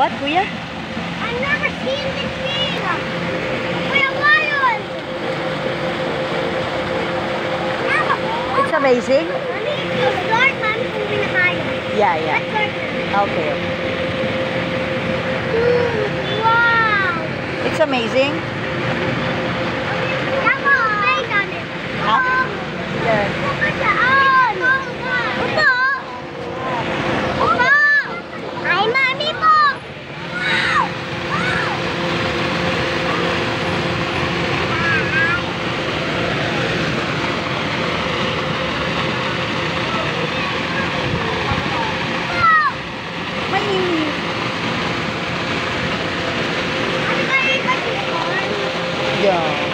What, kuya? I've never seen this game. Kuya Lion! It's amazing. You start, Mommy, kung pinakain. Yeah, yeah. Let's start. Okay. wow! It's amazing. down.